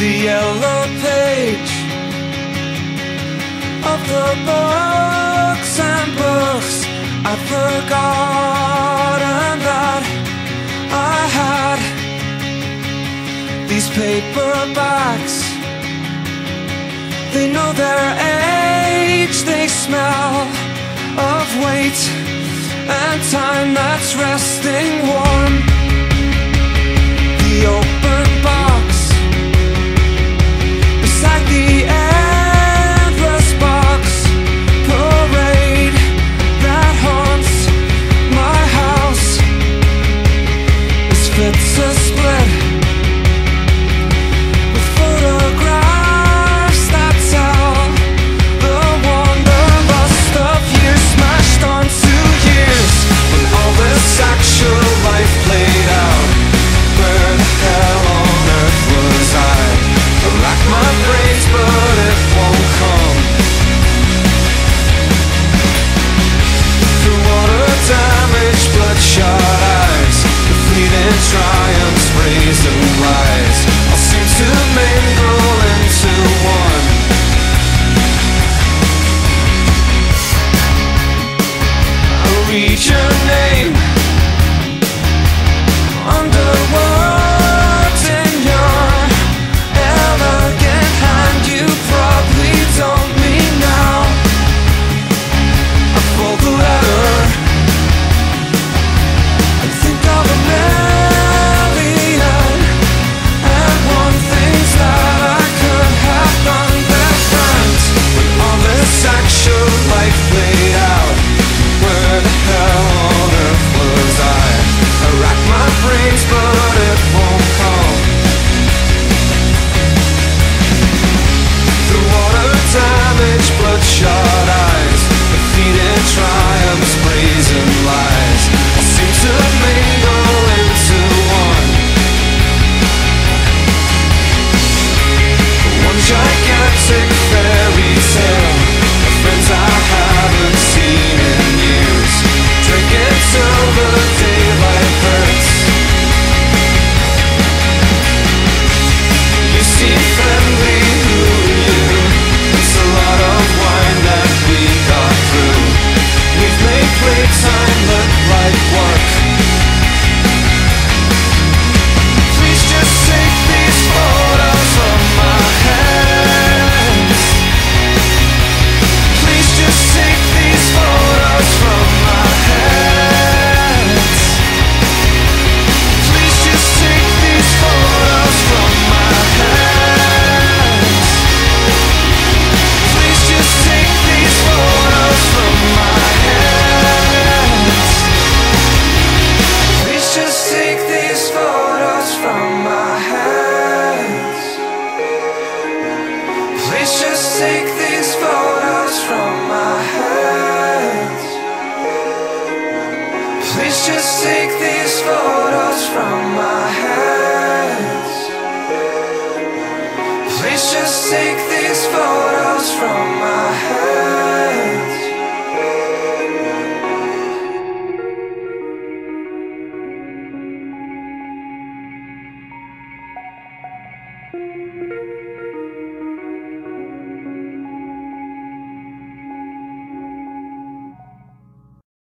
the yellow page of the books and books I'd forgotten that I had these paperbacks. They know their age, they smell of weight and time that's resting warm. House is split reason lies All seem to mingle into one. I reach your name.